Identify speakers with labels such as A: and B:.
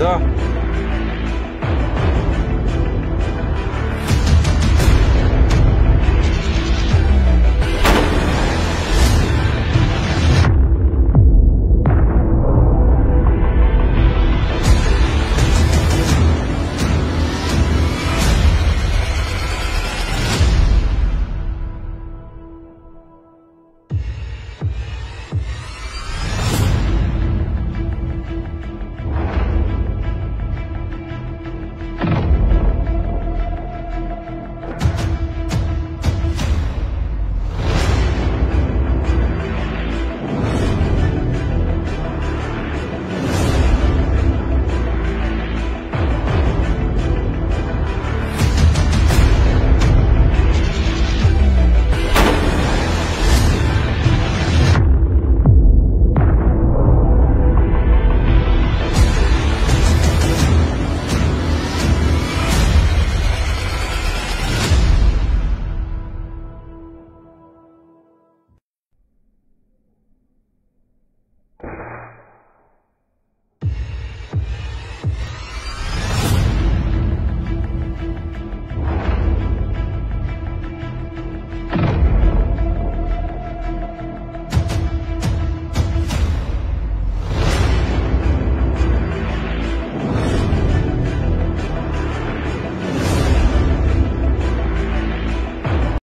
A: So.